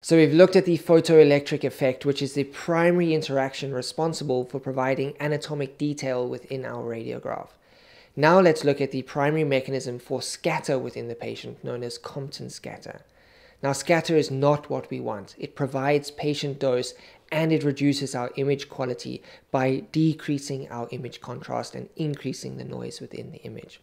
So we've looked at the photoelectric effect, which is the primary interaction responsible for providing anatomic detail within our radiograph. Now let's look at the primary mechanism for scatter within the patient, known as Compton scatter. Now scatter is not what we want. It provides patient dose and it reduces our image quality by decreasing our image contrast and increasing the noise within the image.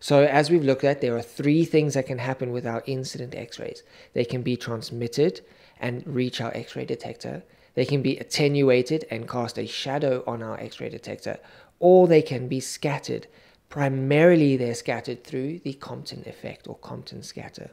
So as we've looked at, there are three things that can happen with our incident x-rays. They can be transmitted and reach our x-ray detector. They can be attenuated and cast a shadow on our x-ray detector, or they can be scattered. Primarily, they're scattered through the Compton effect or Compton scatter.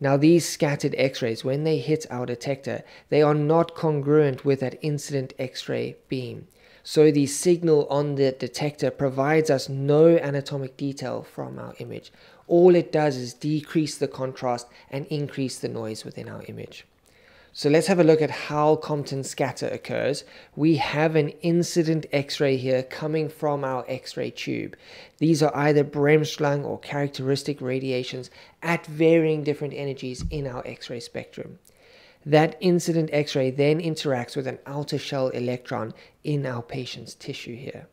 Now, these scattered x-rays, when they hit our detector, they are not congruent with that incident x-ray beam. So the signal on the detector provides us no anatomic detail from our image. All it does is decrease the contrast and increase the noise within our image. So let's have a look at how Compton scatter occurs. We have an incident X-ray here coming from our X-ray tube. These are either Bremsstrahlung or characteristic radiations at varying different energies in our X-ray spectrum. That incident X-ray then interacts with an outer shell electron in our patient's tissue here.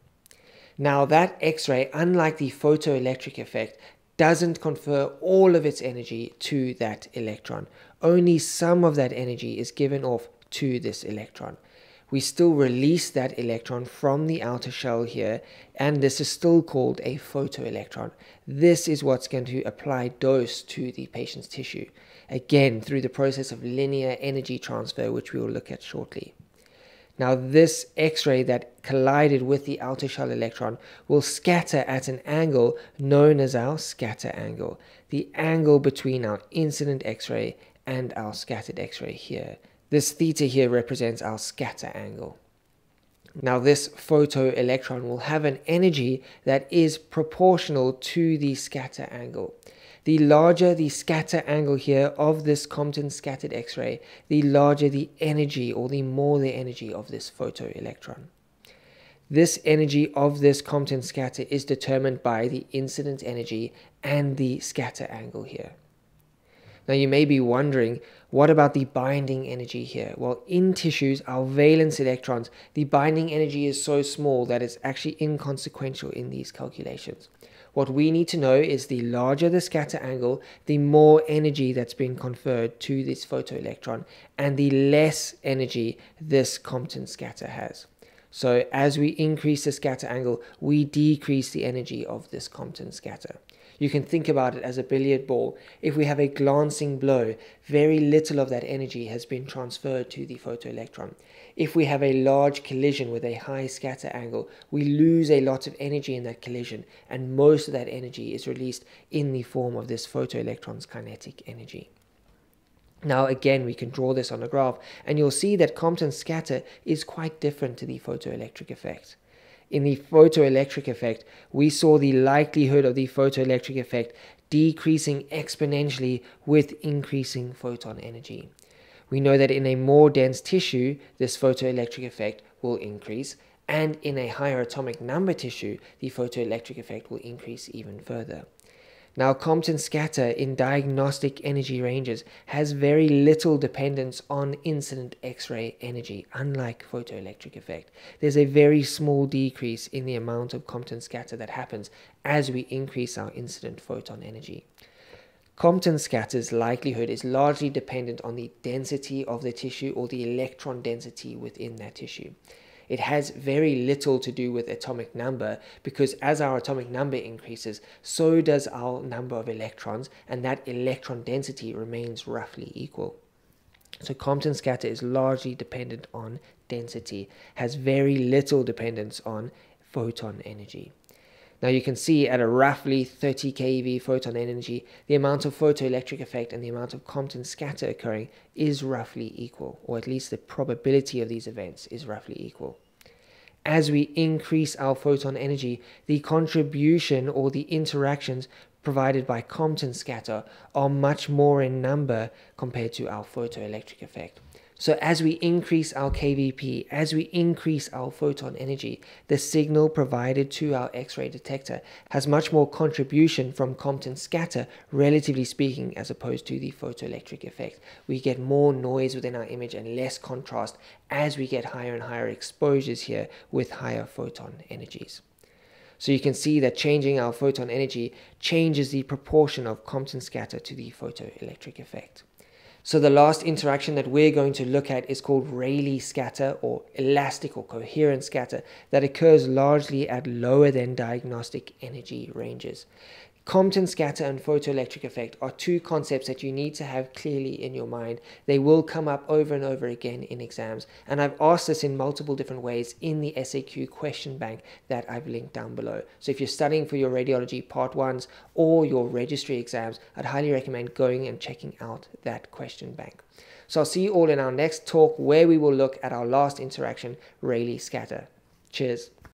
Now that X-ray, unlike the photoelectric effect, doesn't confer all of its energy to that electron. Only some of that energy is given off to this electron. We still release that electron from the outer shell here, and this is still called a photoelectron. This is what's going to apply dose to the patient's tissue, again through the process of linear energy transfer, which we will look at shortly. Now this X-ray that collided with the outer shell electron will scatter at an angle known as our scatter angle, the angle between our incident X-ray and our scattered X-ray here. This theta here represents our scatter angle. Now this photoelectron will have an energy that is proportional to the scatter angle. The larger the scatter angle here of this Compton scattered X-ray, the larger the energy or the more the energy of this photoelectron. This energy of this Compton scatter is determined by the incident energy and the scatter angle here. Now you may be wondering, what about the binding energy here? Well, in tissues, our valence electrons, the binding energy is so small that it's actually inconsequential in these calculations. What we need to know is the larger the scatter angle, the more energy that's been conferred to this photoelectron, and the less energy this Compton scatter has. So as we increase the scatter angle, we decrease the energy of this Compton scatter. You can think about it as a billiard ball. If we have a glancing blow, very little of that energy has been transferred to the photoelectron. If we have a large collision with a high scatter angle, we lose a lot of energy in that collision, and most of that energy is released in the form of this photoelectron's kinetic energy. Now again, we can draw this on a graph, and you'll see that Compton scatter is quite different to the photoelectric effect in the photoelectric effect, we saw the likelihood of the photoelectric effect decreasing exponentially with increasing photon energy. We know that in a more dense tissue, this photoelectric effect will increase, and in a higher atomic number tissue, the photoelectric effect will increase even further. Now, Compton scatter in diagnostic energy ranges has very little dependence on incident X-ray energy, unlike photoelectric effect. There's a very small decrease in the amount of Compton scatter that happens as we increase our incident photon energy. Compton scatter's likelihood is largely dependent on the density of the tissue or the electron density within that tissue it has very little to do with atomic number because as our atomic number increases, so does our number of electrons, and that electron density remains roughly equal. So Compton scatter is largely dependent on density, has very little dependence on photon energy. Now you can see at a roughly 30 keV photon energy, the amount of photoelectric effect and the amount of Compton scatter occurring is roughly equal, or at least the probability of these events is roughly equal. As we increase our photon energy, the contribution or the interactions provided by Compton scatter are much more in number compared to our photoelectric effect. So as we increase our KVP, as we increase our photon energy, the signal provided to our X-ray detector has much more contribution from Compton scatter, relatively speaking, as opposed to the photoelectric effect. We get more noise within our image and less contrast as we get higher and higher exposures here with higher photon energies. So you can see that changing our photon energy changes the proportion of Compton scatter to the photoelectric effect. So the last interaction that we're going to look at is called Rayleigh scatter or elastic or coherent scatter that occurs largely at lower than diagnostic energy ranges. Compton scatter and photoelectric effect are two concepts that you need to have clearly in your mind. They will come up over and over again in exams, and I've asked this in multiple different ways in the SAQ question bank that I've linked down below. So if you're studying for your radiology part ones or your registry exams, I'd highly recommend going and checking out that question bank. So I'll see you all in our next talk where we will look at our last interaction, Rayleigh scatter. Cheers.